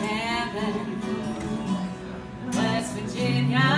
heaven, West Virginia.